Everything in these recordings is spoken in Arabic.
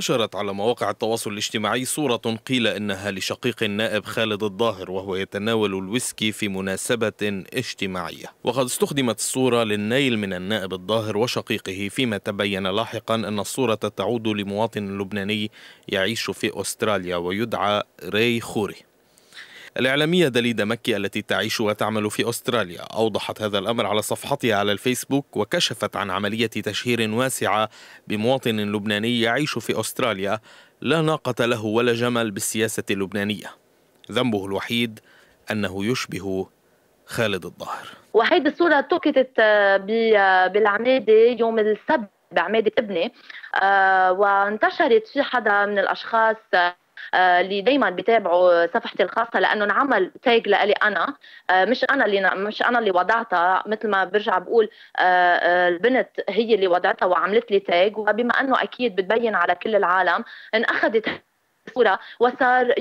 نشرت على مواقع التواصل الاجتماعي صورة قيل إنها لشقيق النائب خالد الظاهر وهو يتناول الويسكي في مناسبة اجتماعية. وقد استخدمت الصورة للنيل من النائب الظاهر وشقيقه فيما تبين لاحقا أن الصورة تعود لمواطن لبناني يعيش في أستراليا ويدعى ري خوري. الإعلامية دليدا مكي التي تعيش وتعمل في أستراليا. أوضحت هذا الأمر على صفحتها على الفيسبوك وكشفت عن عملية تشهير واسعة بمواطن لبناني يعيش في أستراليا. لا ناقة له ولا جمل بالسياسة اللبنانية. ذنبه الوحيد أنه يشبه خالد الظاهر. وهيدي الصورة توكتت آه، آه، بالعمادة يوم السبت بعمادة ابني آه، وانتشرت في حدا من الأشخاص اللي دائما بيتابعوا صفحتي الخاصة لأنه انعمل تاج لإلي أنا. آه، مش أنا اللي مش أنا اللي وضعتها. مثل ما برجع بقول آه، البنت هي اللي وضعتها وعملت لي تاج وبما أنه أكيد بتبين على كل العالم إن أخذت صورة وصار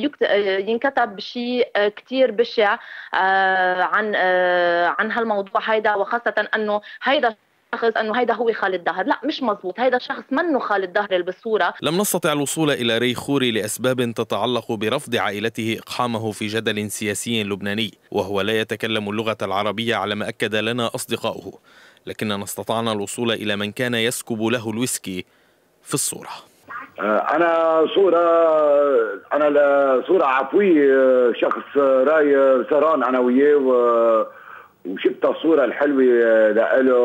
ينكتب شيء كثير بشع عن عن هالموضوع هيدا. وخاصة إنه هيدا شخص أنه هيدا هو خالد دهر لا مش مزبوط. هيدا الشخص منه خالد دهر اللي بالصورة لم نستطع الوصول إلى ري خوري لأسباب تتعلق برفض عائلته إقحامه في جدل سياسي لبناني وهو لا يتكلم اللغة العربية على ما أكد لنا أصدقاؤه. لكننا استطعنا الوصول إلى من كان يسكب له الويسكي في الصورة. آه، أنا صورة أنا صورة عفوية شخص رأي سهران أنا وياه وشفت الصورة الحلوة لإله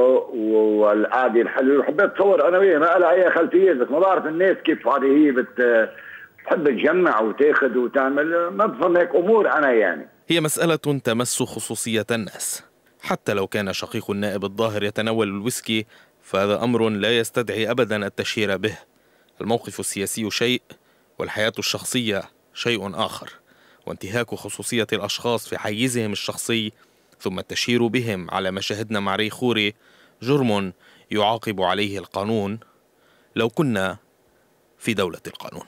والقعدة الحلوة. وحبيت تصور أنا وياه ما لها أي خلفيات بس ما بعرف الناس كيف هذه هي بت بتحب تجمع وتأخذ وتعمل. ما بفهم هيك أمور أنا يعني. هي مسألة تمس خصوصية الناس. حتى لو كان شقيق النائب الظاهر يتناول الويسكي فهذا أمر لا يستدعي أبدا التشهير به. الموقف السياسي شيء والحياة الشخصية شيء آخر. وانتهاك خصوصية الأشخاص في حيزهم الشخصي ثم التشهير بهم على ما شهدنا مع ريخوري جرم يعاقب عليه القانون لو كنا في دولة القانون.